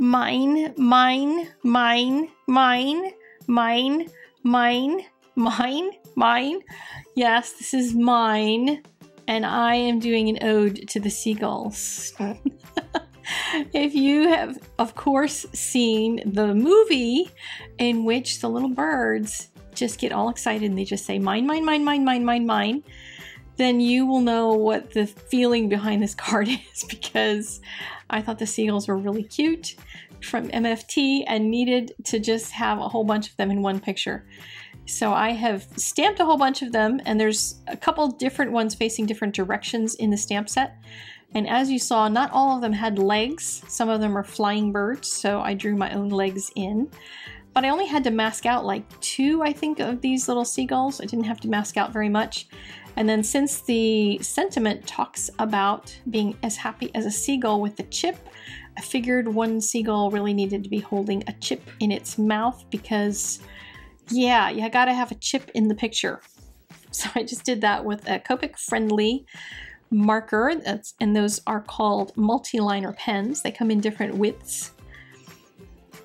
Mine, mine, mine, mine, mine, mine, mine, mine. Yes, this is mine. And I am doing an ode to the seagulls. if you have, of course, seen the movie in which the little birds just get all excited and they just say, mine, mine, mine, mine, mine, mine, mine, then you will know what the feeling behind this card is because I thought the seagulls were really cute from MFT and needed to just have a whole bunch of them in one picture. So I have stamped a whole bunch of them and there's a couple different ones facing different directions in the stamp set. And as you saw, not all of them had legs. Some of them are flying birds, so I drew my own legs in. But I only had to mask out like two, I think, of these little seagulls. I didn't have to mask out very much. And then since the sentiment talks about being as happy as a seagull with the chip, I figured one seagull really needed to be holding a chip in its mouth because, yeah, you gotta have a chip in the picture. So I just did that with a Copic friendly marker, that's, and those are called multi-liner pens. They come in different widths.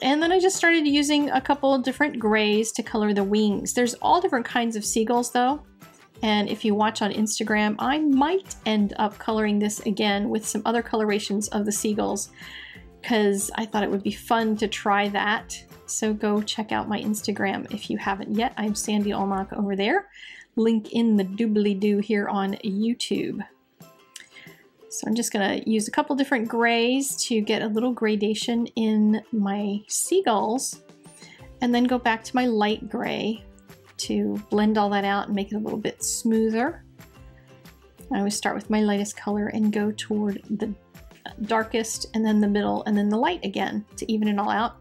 And then I just started using a couple different grays to color the wings. There's all different kinds of seagulls though. And if you watch on Instagram, I might end up coloring this again with some other colorations of the seagulls because I thought it would be fun to try that. So go check out my Instagram if you haven't yet. I'm Sandy Allnock over there. Link in the doobly-doo here on YouTube. So I'm just going to use a couple different grays to get a little gradation in my seagulls and then go back to my light gray to blend all that out and make it a little bit smoother. I always start with my lightest color and go toward the darkest and then the middle and then the light again to even it all out.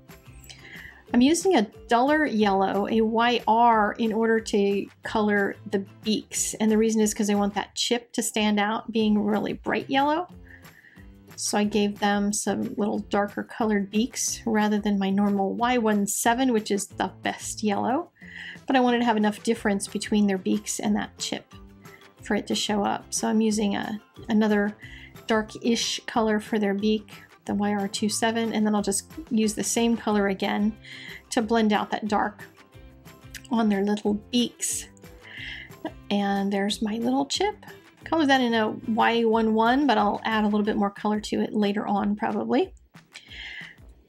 I'm using a duller yellow, a YR, in order to color the beaks. And the reason is because I want that chip to stand out being really bright yellow. So I gave them some little darker colored beaks rather than my normal Y17, which is the best yellow. But I wanted to have enough difference between their beaks and that chip for it to show up. So I'm using a, another dark-ish color for their beak the YR27 and then I'll just use the same color again to blend out that dark on their little beaks. And there's my little chip. Color that in a Y11, but I'll add a little bit more color to it later on probably.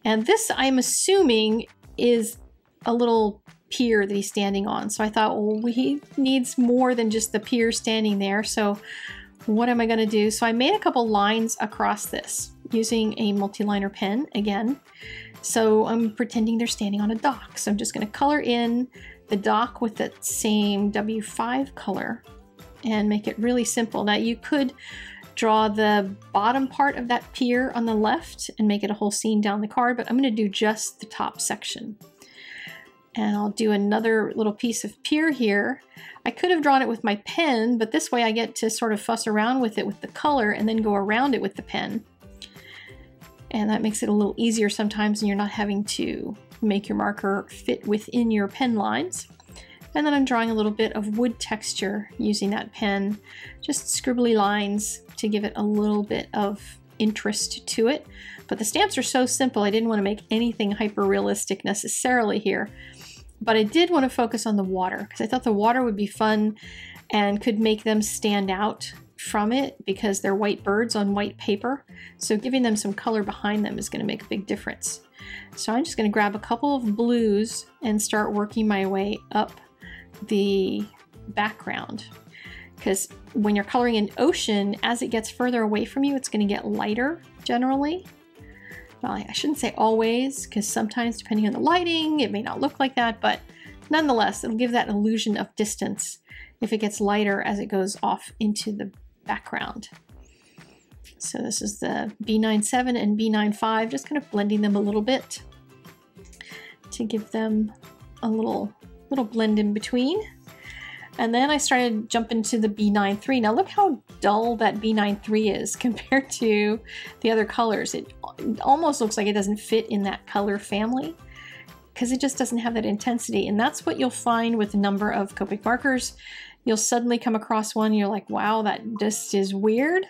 And this I'm assuming is a little pier that he's standing on. So I thought, well, he needs more than just the pier standing there. So what am I going to do? So I made a couple lines across this using a multi-liner pen again. So I'm pretending they're standing on a dock. So I'm just going to color in the dock with that same W5 color and make it really simple. Now you could draw the bottom part of that pier on the left and make it a whole scene down the card, but I'm going to do just the top section. And I'll do another little piece of pier here. I could have drawn it with my pen, but this way I get to sort of fuss around with it with the color and then go around it with the pen. And that makes it a little easier sometimes and you're not having to make your marker fit within your pen lines. And then I'm drawing a little bit of wood texture using that pen, just scribbly lines to give it a little bit of interest to it. But the stamps are so simple, I didn't want to make anything hyper realistic necessarily here. But I did want to focus on the water because I thought the water would be fun and could make them stand out from it because they're white birds on white paper. So giving them some color behind them is going to make a big difference. So I'm just going to grab a couple of blues and start working my way up the background. Because when you're coloring an ocean, as it gets further away from you, it's going to get lighter generally. Well, I shouldn't say always, because sometimes depending on the lighting, it may not look like that, but nonetheless, it'll give that illusion of distance if it gets lighter as it goes off into the background. So this is the B97 and B95, just kind of blending them a little bit to give them a little, little blend in between. And then I started jumping to the B93. Now look how dull that B93 is compared to the other colors. It almost looks like it doesn't fit in that color family because it just doesn't have that intensity. And that's what you'll find with a number of Copic markers. You'll suddenly come across one, you're like, wow, that just is weird.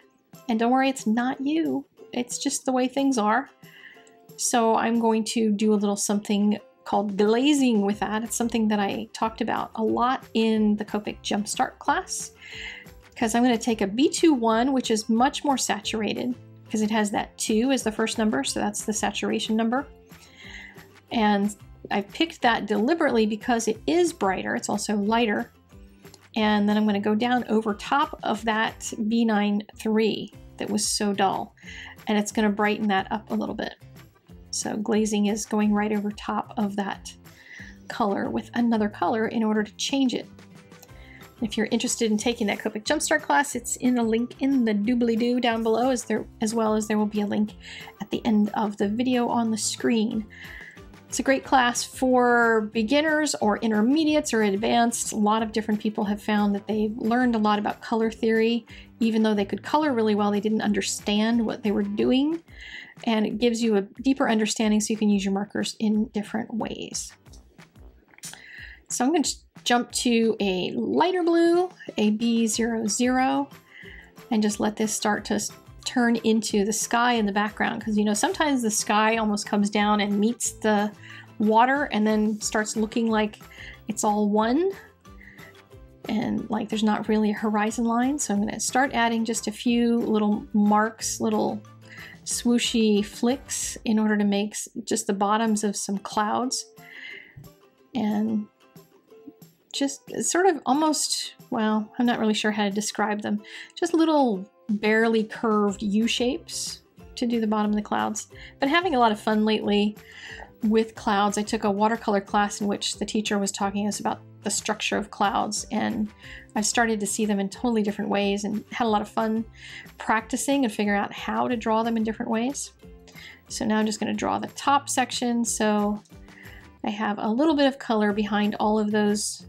And don't worry, it's not you. It's just the way things are. So I'm going to do a little something called glazing with that. It's something that I talked about a lot in the Copic Jumpstart class because I'm going to take a B21, which is much more saturated because it has that 2 as the first number, so that's the saturation number. And I picked that deliberately because it is brighter, it's also lighter. And then I'm going to go down over top of that B9-3 that was so dull, and it's going to brighten that up a little bit. So glazing is going right over top of that color with another color in order to change it. If you're interested in taking that Copic Jumpstart class, it's in a link in the doobly-doo down below, as, there, as well as there will be a link at the end of the video on the screen. It's a great class for beginners or intermediates or advanced. A lot of different people have found that they've learned a lot about color theory. Even though they could color really well, they didn't understand what they were doing. And it gives you a deeper understanding so you can use your markers in different ways. So I'm going to jump to a lighter blue, a B00, and just let this start to turn into the sky in the background. Because, you know, sometimes the sky almost comes down and meets the water and then starts looking like it's all one. And like there's not really a horizon line. So I'm going to start adding just a few little marks, little swooshy flicks in order to make just the bottoms of some clouds. And just sort of almost, well, I'm not really sure how to describe them. Just little barely curved U shapes to do the bottom of the clouds. Been having a lot of fun lately with clouds. I took a watercolor class in which the teacher was talking to us about the structure of clouds and I've started to see them in totally different ways and had a lot of fun practicing and figuring out how to draw them in different ways. So now I'm just going to draw the top section so I have a little bit of color behind all of those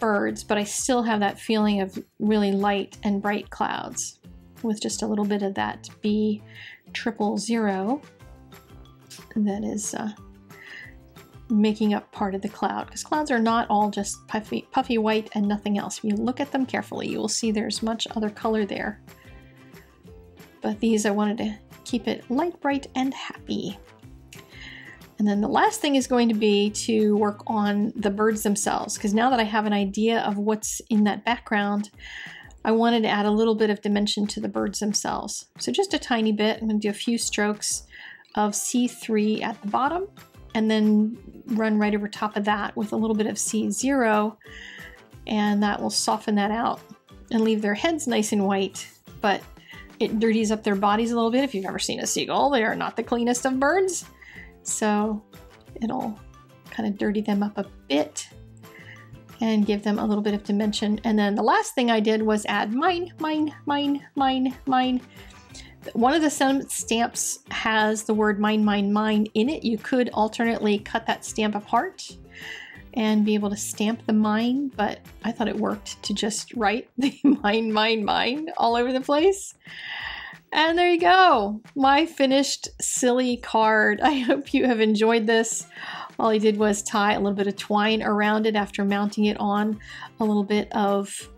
birds, but I still have that feeling of really light and bright clouds with just a little bit of that B triple zero that is uh, making up part of the cloud because clouds are not all just puffy, puffy white and nothing else. If you look at them carefully, you will see there's much other color there. But these I wanted to keep it light, bright, and happy. And then the last thing is going to be to work on the birds themselves, because now that I have an idea of what's in that background, I wanted to add a little bit of dimension to the birds themselves. So just a tiny bit, I'm going to do a few strokes of C3 at the bottom, and then run right over top of that with a little bit of C0, and that will soften that out and leave their heads nice and white, but it dirties up their bodies a little bit. If you've ever seen a seagull, they are not the cleanest of birds. So it'll kind of dirty them up a bit and give them a little bit of dimension. And then the last thing I did was add mine, mine, mine, mine, mine. One of the sentiment stamps has the word mine, mine, mine in it. You could alternately cut that stamp apart and be able to stamp the mine, but I thought it worked to just write the mine, mine, mine all over the place. And there you go, my finished silly card. I hope you have enjoyed this. All I did was tie a little bit of twine around it after mounting it on a little bit of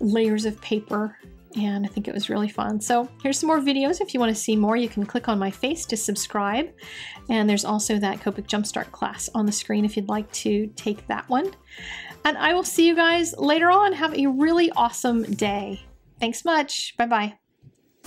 layers of paper and I think it was really fun. So here's some more videos. If you want to see more, you can click on my face to subscribe. And there's also that Copic Jumpstart class on the screen if you'd like to take that one. And I will see you guys later on. Have a really awesome day. Thanks much. Bye-bye.